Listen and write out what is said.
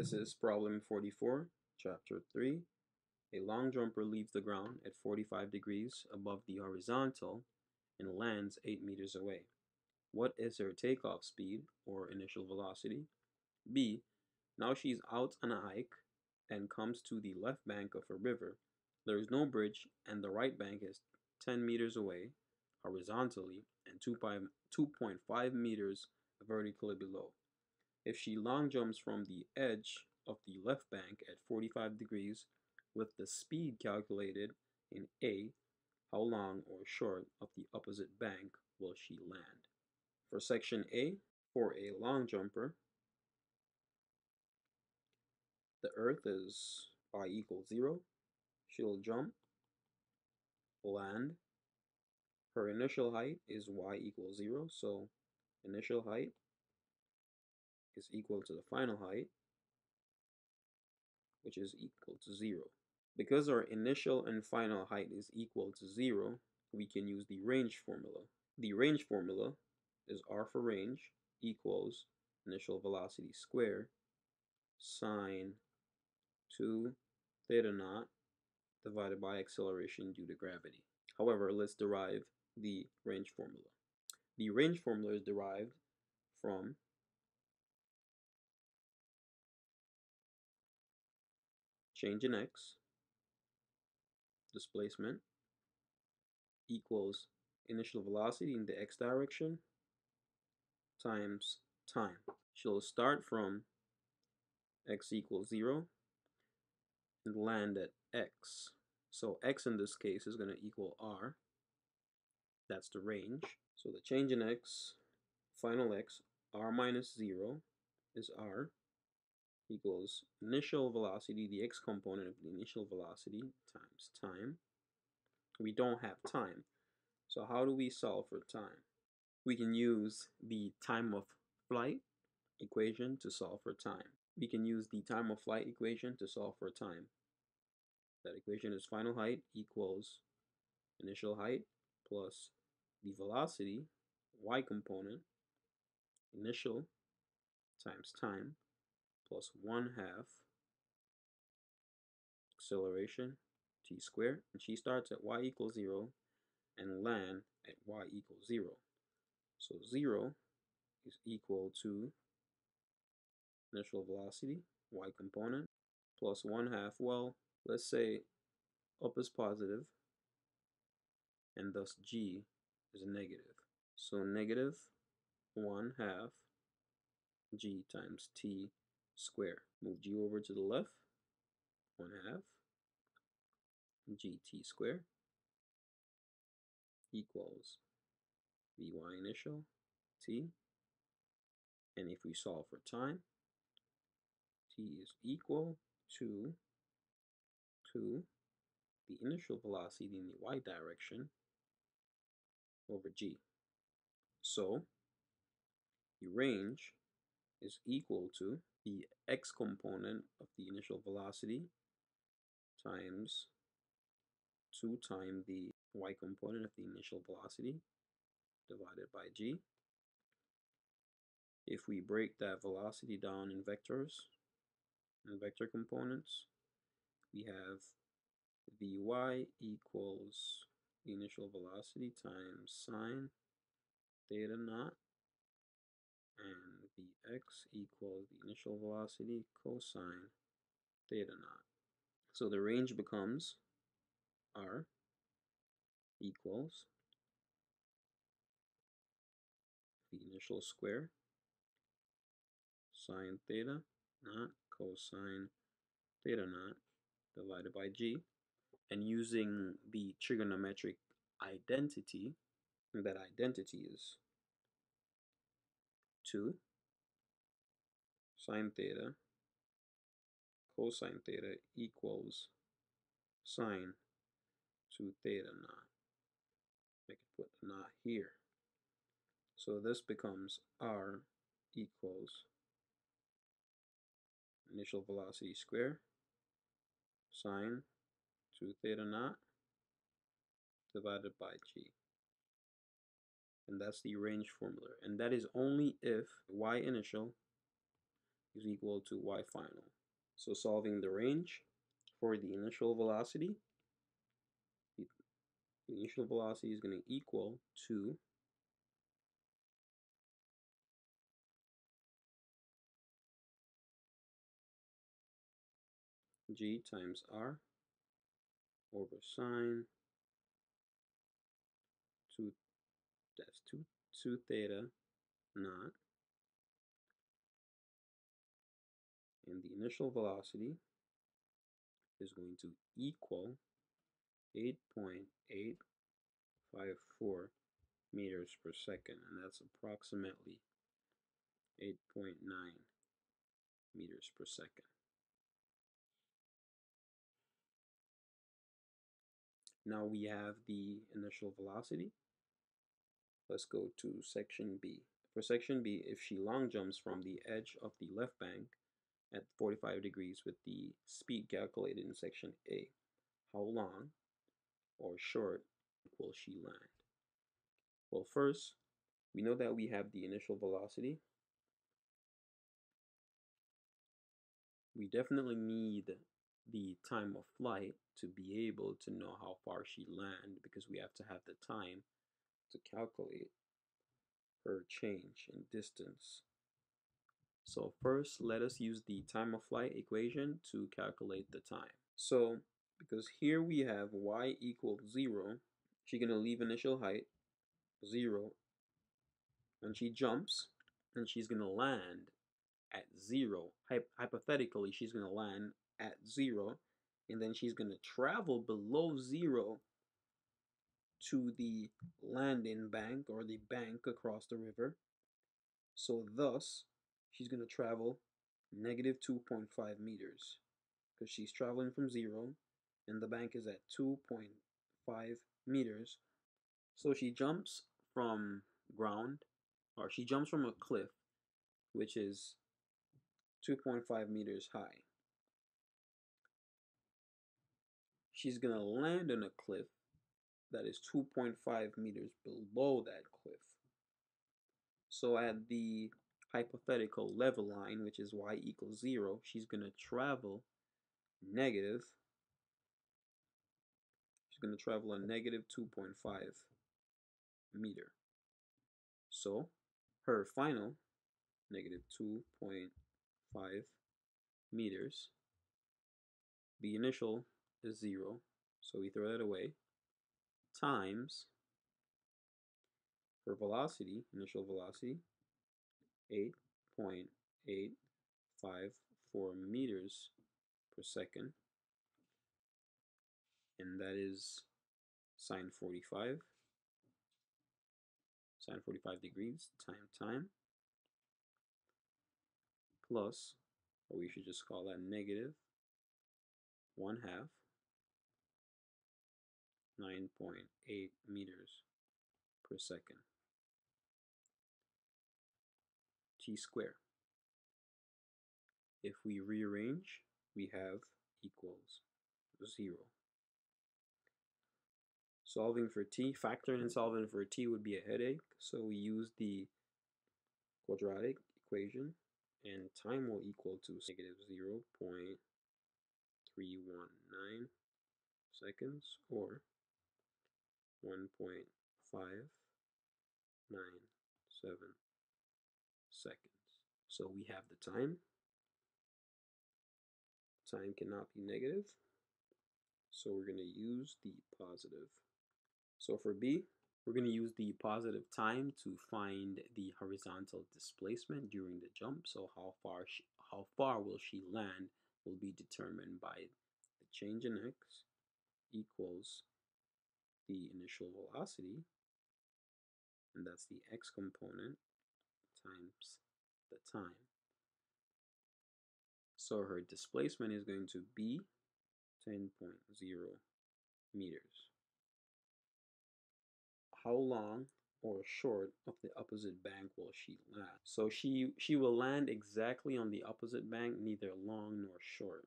This is problem 44, chapter 3. A long jumper leaves the ground at 45 degrees above the horizontal and lands 8 meters away. What is her takeoff speed or initial velocity? B. Now she's out on a hike and comes to the left bank of a river. There is no bridge and the right bank is 10 meters away horizontally and 2.5 meters vertically below. If she long jumps from the edge of the left bank at 45 degrees with the speed calculated in A, how long or short of the opposite bank will she land? For section A, for a long jumper, the earth is y equals 0. She'll jump, land. Her initial height is y equals 0, so initial height is equal to the final height, which is equal to 0. Because our initial and final height is equal to 0, we can use the range formula. The range formula is r for range equals initial velocity squared sine 2 theta naught divided by acceleration due to gravity. However, let's derive the range formula. The range formula is derived from change in x, displacement, equals initial velocity in the x direction times time. She'll start from x equals 0 and land at x. So x in this case is going to equal r. That's the range. So the change in x, final x, r minus 0 is r equals initial velocity, the x component of the initial velocity times time. We don't have time. So how do we solve for time? We can use the time of flight equation to solve for time. We can use the time of flight equation to solve for time. That equation is final height equals initial height plus the velocity, y component, initial times time plus 1 half acceleration t squared. And she starts at y equals 0 and land at y equals 0. So 0 is equal to initial velocity, y component, plus 1 half. Well, let's say up is positive, and thus g is negative. So negative 1 half g times t square. Move g over to the left, 1 half gt square equals vy initial t. And if we solve for time, t is equal to, to the initial velocity in the y direction over g. So the range is equal to the x component of the initial velocity times 2 times the y component of the initial velocity divided by g. If we break that velocity down in vectors, in vector components, we have vy equals the initial velocity times sine theta naught and X equals the initial velocity cosine theta naught. So the range becomes R equals the initial square sine theta naught cosine theta naught divided by g and using the trigonometric identity that identity is 2 sine theta cosine theta equals sine 2 theta naught. I can put the naught here. So this becomes r equals initial velocity square sine 2 theta naught divided by g. And that's the range formula. And that is only if y initial is equal to y final. So solving the range for the initial velocity, the initial velocity is going to equal to g times r over sine 2 that's 2 2 theta naught and the initial velocity is going to equal 8.854 meters per second and that's approximately 8.9 meters per second. Now we have the initial velocity. Let's go to section B. For section B, if she long jumps from the edge of the left bank at 45 degrees with the speed calculated in section A, how long or short will she land? Well, first, we know that we have the initial velocity. We definitely need the time of flight to be able to know how far she land because we have to have the time to calculate her change in distance. So first, let us use the time of flight equation to calculate the time. So, because here we have y equals 0, she's going to leave initial height 0, and she jumps, and she's going to land at 0. hypothetically, she's going to land at 0, and then she's going to travel below 0 to the landing bank or the bank across the river. So thus, she's going to travel negative 2.5 meters because she's traveling from 0 and the bank is at 2.5 meters. So she jumps from ground or she jumps from a cliff which is 2.5 meters high. She's going to land on a cliff that is 2.5 meters below that cliff. So at the hypothetical level line, which is y equals 0, she's going to travel negative. She's going to travel a negative 2.5 meter. So her final negative 2.5 meters. The initial is 0, so we throw that away times her velocity, initial velocity, 8.854 meters per second, and that is sine 45, sine 45 degrees, time time, plus, or we should just call that negative, 1 half 9.8 meters per second. T square. If we rearrange, we have equals 0. Solving for t, factoring and solving for t would be a headache, so we use the quadratic equation, and time will equal to negative 0 0.319 seconds, or 1.597 seconds. So we have the time. Time cannot be negative. So we're going to use the positive. So for B, we're going to use the positive time to find the horizontal displacement during the jump. So how far she, how far will she land will be determined by the change in x equals the initial velocity, and that's the x component times the time. So her displacement is going to be 10.0 meters. How long or short of the opposite bank will she land? So she, she will land exactly on the opposite bank, neither long nor short.